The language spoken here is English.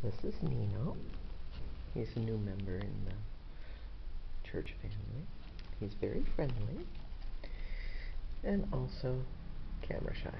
This is Nino. He's a new member in the church family. He's very friendly and also camera shy.